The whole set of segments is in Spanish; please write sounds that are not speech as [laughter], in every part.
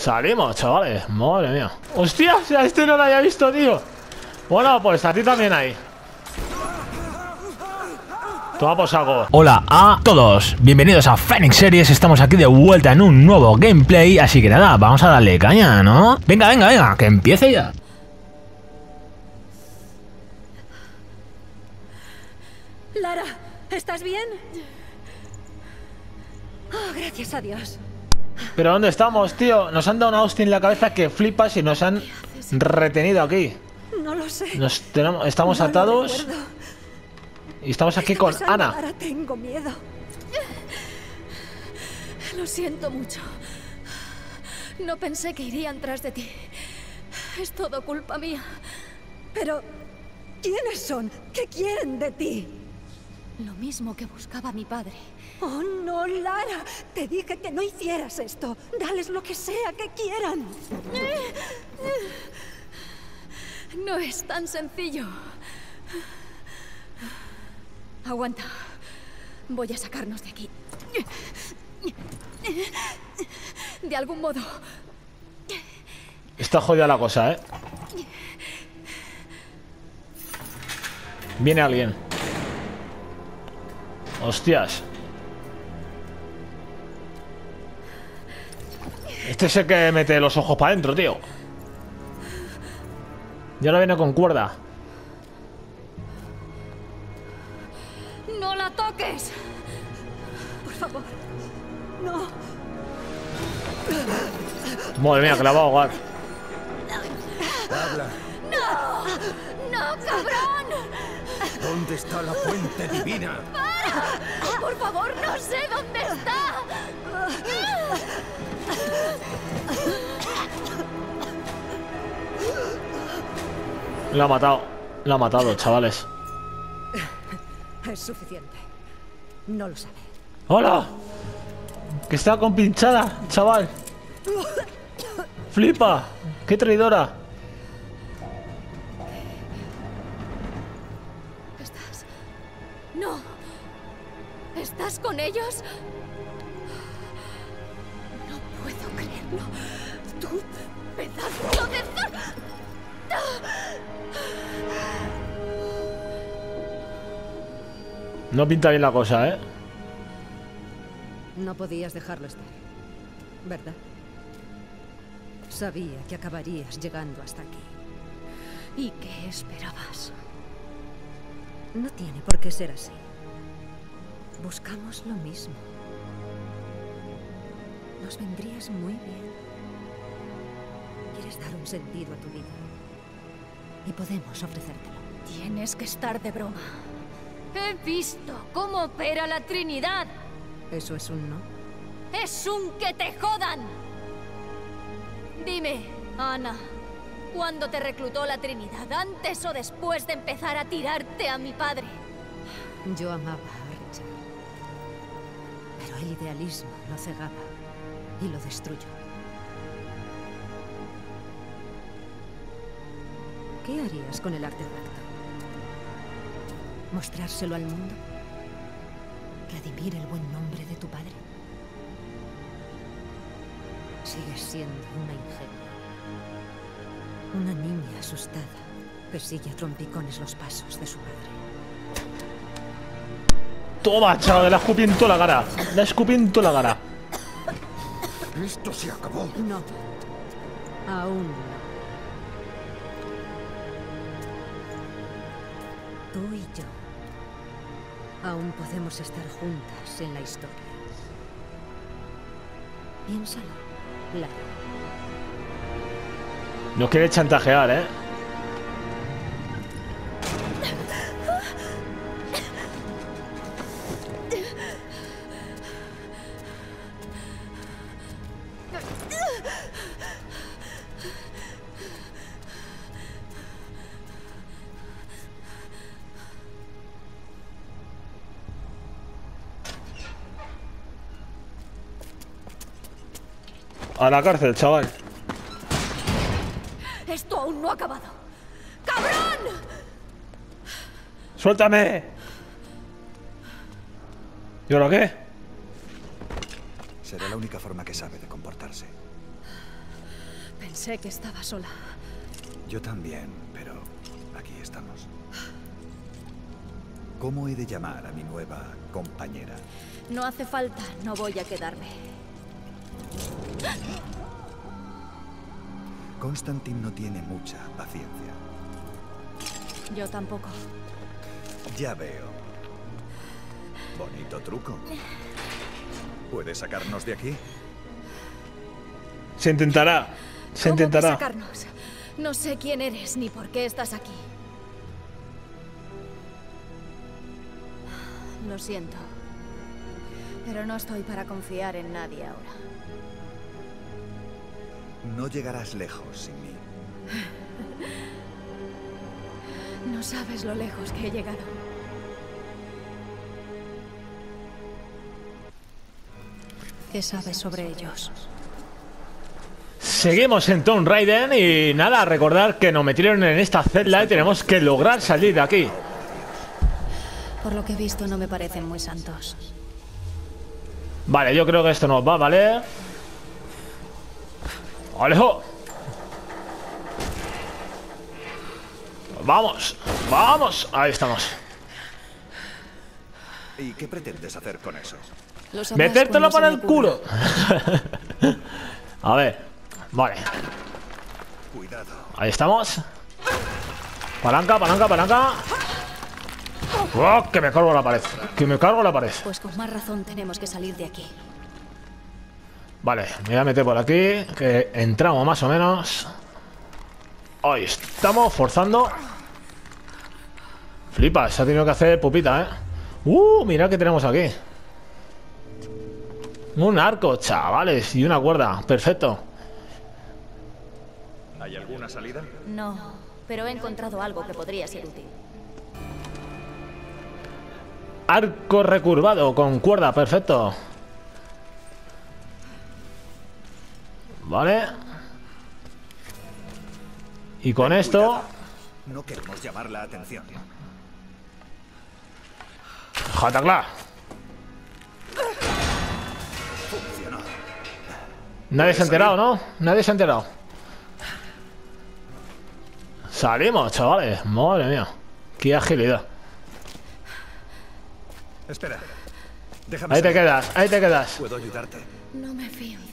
Salimos, chavales. Madre mía. ¡Hostia! Si a este no lo había visto, tío. Bueno, pues a ti también ahí. Toma por saco. Hola a todos, bienvenidos a Phoenix Series, estamos aquí de vuelta en un nuevo gameplay, así que nada, vamos a darle caña, ¿no? Venga, venga, venga, que empiece ya. Lara, ¿estás bien? Oh, gracias a Dios. ¿Pero dónde estamos, tío? Nos han dado una hostia en la cabeza que flipas y nos han retenido aquí. No lo sé. Nos tenemos, estamos No atados y estamos aquí ¿Qué con? Ana. Lara, tengo miedo. Lo siento mucho. No pensé que irían tras de ti. Es todo culpa mía. Pero, ¿quiénes son? ¿Qué quieren de ti? Lo mismo que buscaba mi padre. Oh, no, Lara. Te dije que no hicieras esto. Dales lo que sea que quieran. No es tan sencillo. Aguanta. Voy a sacarnos de aquí. De algún modo. Está jodida la cosa, ¿eh? Viene alguien. Hostias. Este es el que mete los ojos para adentro, tío. Ya lo viene con cuerda. ¡No la toques! Por favor. No. Madre mía, que la va a ahogar. ¡No, cabrón! ¿Dónde está la fuente divina? Por favor, no sé dónde La ha matado. La ha matado, chavales. Es suficiente. No lo sabe. ¡Hola! Que está compinchada, chaval. Flipa. ¡Qué traidora! ¿Estás? No. ¿Estás con ellos? No puedo creerlo. Tú, pedazo No pinta bien la cosa, ¿eh? No podías dejarlo estar. ¿Verdad? Sabía que acabarías llegando hasta aquí. ¿Y qué esperabas? No tiene por qué ser así. Buscamos lo mismo. Nos vendrías muy bien. Quieres dar un sentido a tu vida. Y podemos ofrecértelo. Tienes que estar de broma. He visto cómo opera la Trinidad. ¿Eso es un no? Es un que te jodan. Dime, Ana, ¿cuándo te reclutó la Trinidad? ¿Antes o después de empezar a tirarte a mi padre? Yo amaba a Richard. Pero el idealismo lo cegaba y lo destruyó. ¿Qué harías con el artefacto? ¿Mostrárselo al mundo? ¿Redimir el buen nombre de tu padre? Sigues siendo una ingenua. Una niña asustada que sigue a trompicones los pasos de su padre. Toma, chaval, la escupí en toda la cara. La escupí en toda la cara. Esto se acabó. No. Aún no. Tú y yo. Aún podemos estar juntas en la historia. Piénsalo, Lara. Nos quiere chantajear, ¿eh? A la cárcel, chaval. Esto aún no ha acabado. ¡Cabrón! ¡Suéltame! ¿Y ahora qué? Será la única forma que sabe de comportarse. Pensé que estaba sola. Yo también, pero aquí estamos. ¿Cómo he de llamar a mi nueva compañera? No hace falta, no voy a quedarme. Constantin no tiene mucha paciencia. Yo tampoco. Ya veo. Bonito truco. ¿Puedes sacarnos de aquí? Se intentará. Se ¿Cómo que intentará. sacarnos? No sé quién eres ni por qué estás aquí. Lo siento. Pero no estoy para confiar en nadie ahora. No llegarás lejos sin mí. No sabes lo lejos que he llegado. ¿Qué sabes sobre ellos? Seguimos en Tomb Raider y nada, recordar que nos metieron en esta celda y tenemos que lograr salir de aquí. Por lo que he visto no me parecen muy santos. Vale, yo creo que esto nos va a valer. ¡Alejo! Vamos, vamos. Ahí estamos. ¿Y qué pretendes hacer con eso? Metértelo para el culo. [laughs] a ver. Vale, Cuidado. ahí estamos. Palanca, palanca, palanca. ¡Oh, que me cargo la pared! Que me cargo la pared. Pues con más razón tenemos que salir de aquí. Vale, me voy a meter por aquí. Que entramos más o menos. Ahí estamos, forzando. Flipa, se ha tenido que hacer pupita, ¿eh? Uh, mira que tenemos aquí. Un arco, chavales, y una cuerda. Perfecto. ¿Hay alguna salida? No, pero he encontrado algo que podría ser útil. Arco recurvado con cuerda, perfecto. Vale. Y con esto... No queremos llamar la atención. ¡Jatacla! Funcionó. Nadie se ha enterado, ¿no? Nadie se ha enterado. Salimos, chavales. Madre mía. Qué agilidad. Espera. Déjame Ahí te quedas, ahí te quedas. Puedo ayudarte. No me fío.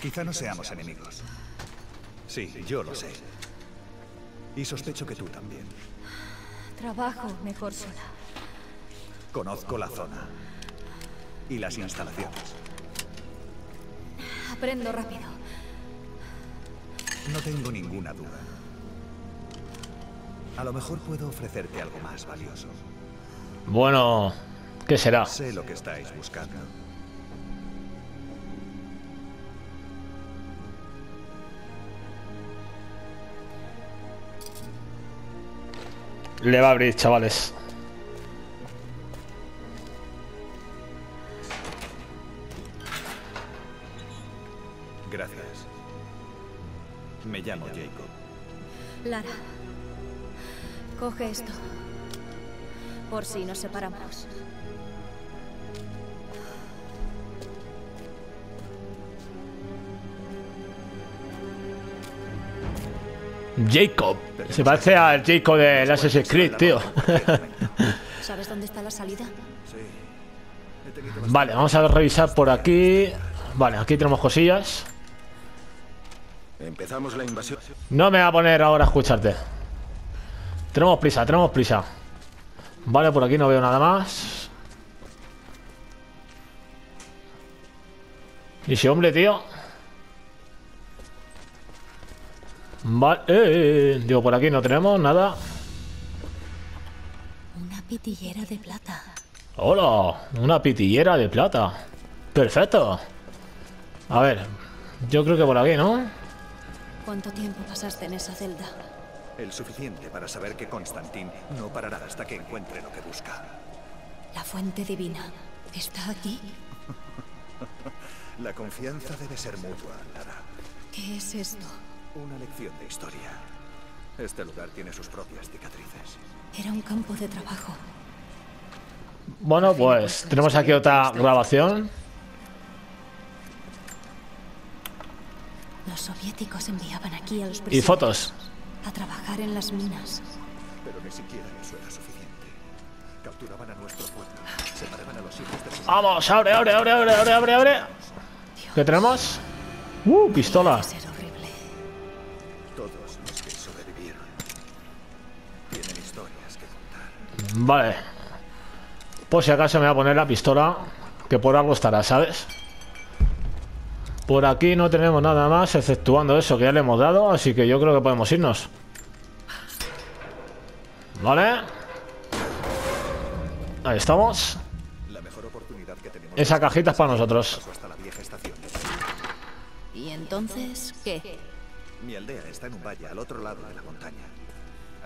Quizá no seamos enemigos. Sí, yo lo sé. Y sospecho que tú también. Trabajo mejor sola. Conozco la zona. Y las instalaciones. Aprendo rápido. No tengo ninguna duda. A lo mejor puedo ofrecerte algo más valioso. Bueno, ¿qué será? Sé lo que estáis buscando. Le va a abrir, chavales. Gracias. Me llamo Jacob. Lara, coge esto. Por si nos separamos. Jacob. Se parece al Jacob del Assassin's Creed, tío. [laughs] ¿Sabes dónde está la salida? Vale, vamos a revisar por aquí. Vale, aquí tenemos cosillas. Empezamos la invasión. No me voy a poner ahora a escucharte. Tenemos prisa, tenemos prisa. Vale, por aquí no veo nada más. ¿Y ese hombre, tío? Vale, eh, eh, eh. digo, por aquí no tenemos nada. Una pitillera de plata. Hola, una pitillera de plata. Perfecto. A ver, yo creo que por aquí, ¿no? ¿Cuánto tiempo pasaste en esa celda? El suficiente para saber que Constantin no parará hasta que encuentre lo que busca. La fuente divina. ¿Está aquí? [laughs] La confianza debe ser mutua, Lara. ¿Qué es esto? Una lección de historia. Este lugar tiene sus propias cicatrices. Era un campo de trabajo. Bueno, pues tenemos aquí otra grabación. Los soviéticos enviaban aquí a los Y prisioneros fotos. a trabajar en las minas. Pero ni siquiera eso era suficiente. Capturaban a nuestro pueblo, separaban a los hijos de sus Vamos, abre, abre, abre, abre, abre, abre, abre. ¿Qué tenemos? Uh, pistola. Historias que contar. Vale. Por si acaso me voy a poner la pistola, que por algo estará, ¿sabes? Por aquí no tenemos nada más, exceptuando eso que ya le hemos dado, así que yo creo que podemos irnos. Vale. Ahí estamos. La mejor oportunidad que tenemos Esa cajita es para nosotros. ¿Y entonces qué? Mi aldea está en un valle al otro lado de la montaña.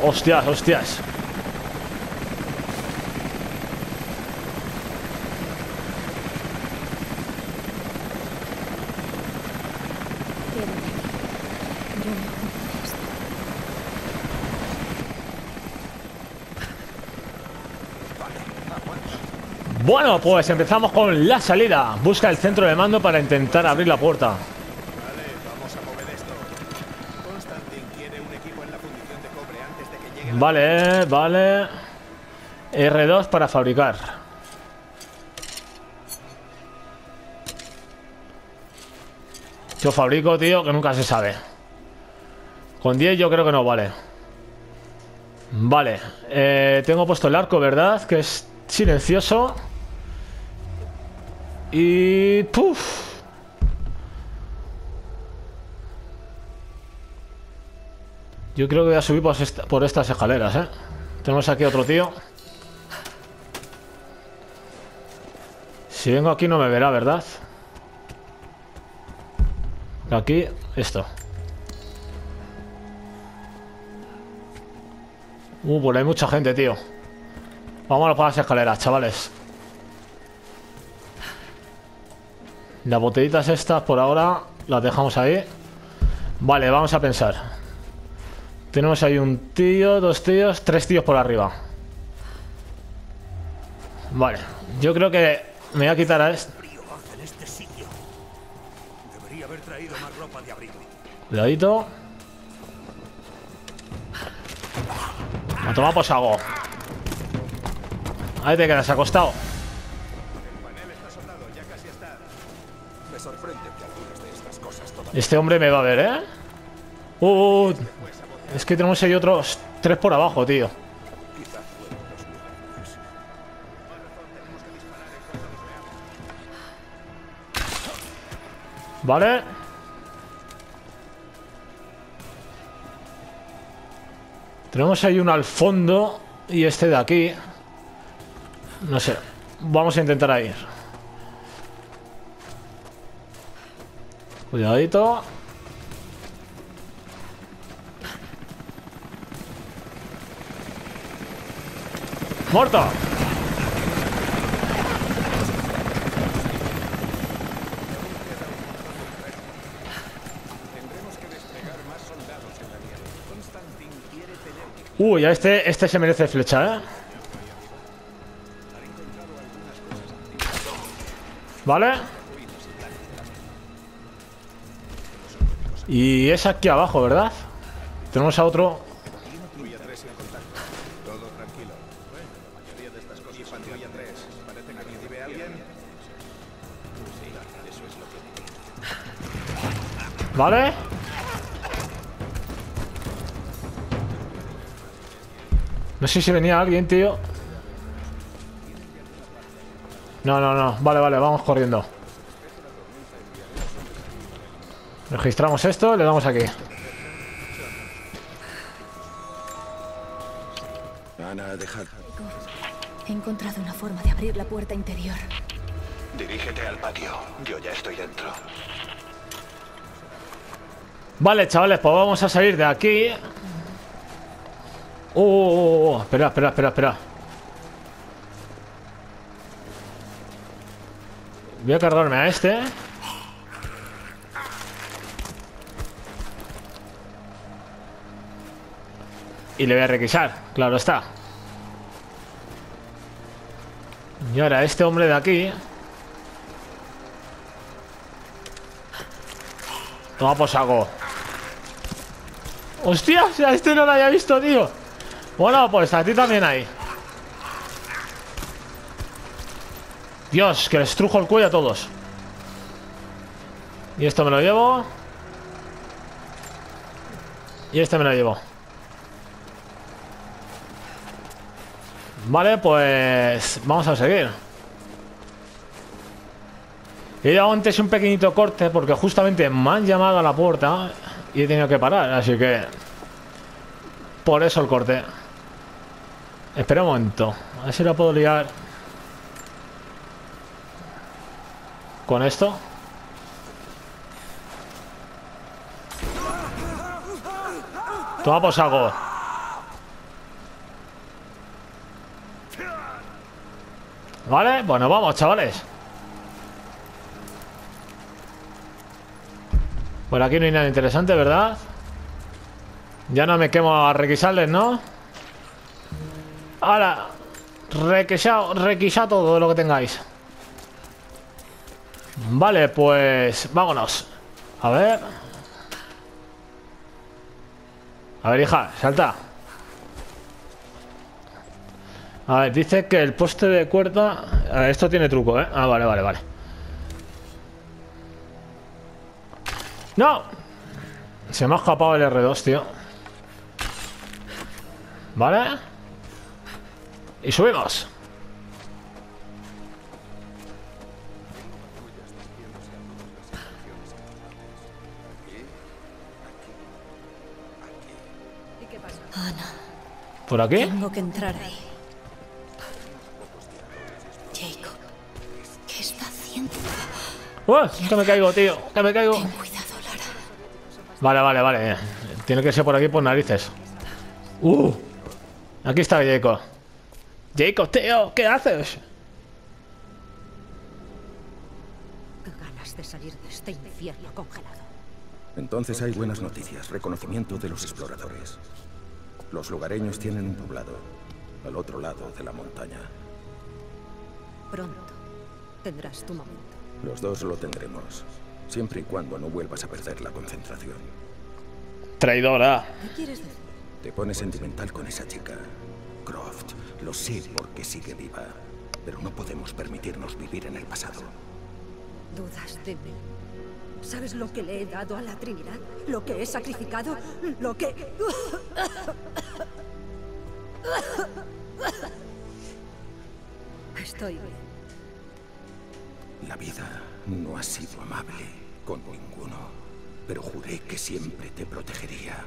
Hostias, hostias. Bueno, pues empezamos con la salida. Busca el centro de mando para intentar abrir la puerta. Vale, vamos a mover esto. Constantin quiere un equipo en la fundición de cobre antes de que llegue la... Vale, vale. R2 para fabricar. Yo fabrico, tío, que nunca se sabe. Con 10 yo creo que no vale. Vale. eh, tengo puesto el arco, ¿verdad? Que es silencioso. Y... ¡Puf! Yo creo que voy a subir por, esta- estas escaleras, ¿eh? Tenemos aquí otro tío. Si vengo aquí no me verá, ¿verdad? Aquí, esto. Uh, por ahí hay mucha gente, tío. Vámonos por las escaleras, chavales. Las botellitas estas por ahora las dejamos ahí. Vale, vamos a pensar. Tenemos ahí un tío, dos tíos, tres tíos por arriba. Vale, yo creo que me voy a quitar a este. Cuidadito. A tomar por saco. Ahí te quedas acostado. Este hombre me va a ver, ¿eh? Uh, es que tenemos ahí otros tres por abajo, tío. ¿Vale? Tenemos ahí uno al fondo y este de aquí. No sé. Vamos a intentar ir. Cuidadito. ¡Muerto! Uy, a este, este se merece flecha, ¿eh? ¿Vale? Y es aquí abajo, ¿verdad? Tenemos a otro... ¿Vale? No sé si venía alguien, tío. No, no, no. Vale, vale, vamos corriendo. Registramos esto, le damos aquí. Ana, dejad. He encontrado una forma de abrir la puerta interior. Dirígete al patio. Yo ya estoy dentro. Vale, chavales, pues vamos a salir de aquí. Uh, uh, uh, uh, espera, espera, espera, espera. Voy a cargarme a este. Y le voy a requisar, claro está. Y ahora este hombre de aquí. Toma por saco. ¡Hostia! Este no lo había visto, tío. Bueno, pues a ti también ahí. Dios, que les trujo el cuello a todos. Y esto me lo llevo. Y este me lo llevo. Vale, pues vamos a seguir. He dado antes un pequeñito corte porque justamente me han llamado a la puerta y he tenido que parar, así que... Por eso el corte. Espera un momento. A ver si la puedo liar. Con esto. Toma por saco. Vale, bueno, vamos, chavales. Por aquí no hay nada interesante, ¿verdad? Ya no me quemo a requisarles, ¿no? Ahora, requisado, requisa todo lo que tengáis. Vale, pues vámonos. A ver. A ver, hija, salta. A ver, dice que el poste de cuerda... Esto tiene truco, ¿eh? Ah, vale, vale, vale. ¡No! Se me ha escapado el R2, tío. ¿Vale? Y subimos. ¿Por aquí? Tengo que entrar ahí. Jacob, ¿qué está haciendo? ¡Uah! Que me caigo, tío. Que me caigo. Ten cuidado. Vale, vale, vale. Tiene que ser por aquí por narices. ¡Uh! Aquí está Jacob. Jacob, tío, ¿qué haces? Qué ganas de salir de este infierno congelado. Entonces hay buenas noticias. Reconocimiento de los exploradores. Los lugareños tienen un poblado al otro lado de la montaña. Pronto tendrás tu momento. Los dos lo tendremos, siempre y cuando no vuelvas a perder la concentración. Traidora. ¿Qué quieres decir? Te pones sentimental con esa chica, Croft. Lo sé porque sigue viva, pero no podemos permitirnos vivir en el pasado. ¿Dudas de mí? ¿Sabes lo que le he dado a la Trinidad? ¿Lo que he sacrificado? ¿Lo que...? [laughs] Estoy bien. La vida no ha sido amable con ninguno, pero juré que siempre te protegería.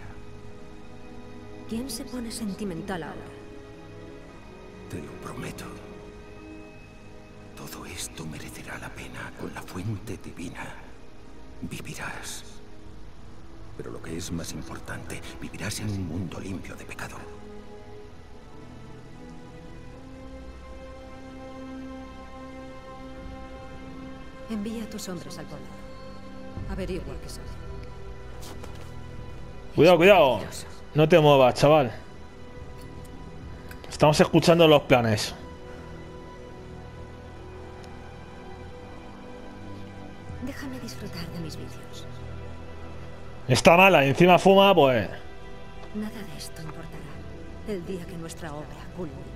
¿Quién se pone sentimental ahora? Te lo prometo. Todo esto merecerá la pena con la fuente divina. Vivirás. Pero lo que es más importante, vivirás en un mundo limpio de pecado. Envía a tus hombres al poblado. Averigua qué sabe. Cuidado, cuidado. No te muevas, chaval. Estamos escuchando los planes. Déjame disfrutar de mis vicios. Está mala y encima fuma, pues... Nada de esto importará el día que nuestra obra culmine.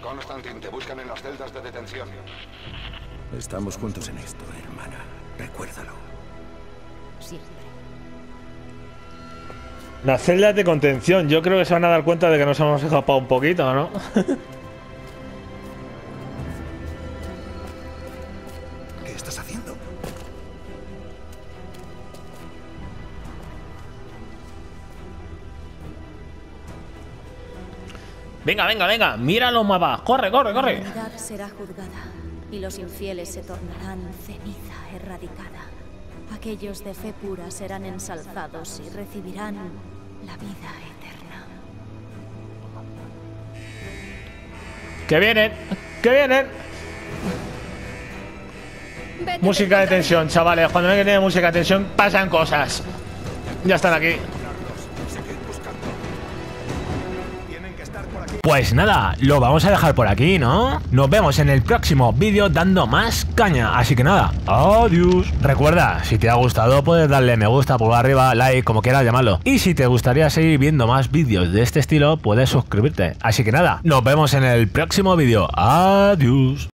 Constantin, te buscan en las celdas de detención. Estamos juntos en esto, hermana. Recuérdalo. Siempre. Las celdas de contención. Yo creo que se van a dar cuenta de que nos hemos escapado un poquito, ¿no? [laughs] ¿Qué estás haciendo? venga, venga, venga. Míralo, mapa. Corre, corre, La corre. humanidad será juzgada y los infieles se tornarán ceniza erradicada. Aquellos de fe pura serán ensalzados y recibirán la vida eterna. ¡Que vienen! ¡Que vienen! Vete Música de tensión, chavales. Cuando ven que tiene música de tensión, pasan cosas. Ya están aquí. Pues nada, lo vamos a dejar por aquí, ¿no? Nos vemos en el próximo vídeo dando más caña. Así que nada, adiós. Recuerda, si te ha gustado puedes darle me gusta, pulgar arriba, like, como quieras llamarlo. Y si te gustaría seguir viendo más vídeos de este estilo, puedes suscribirte. Así que nada, nos vemos en el próximo vídeo. Adiós.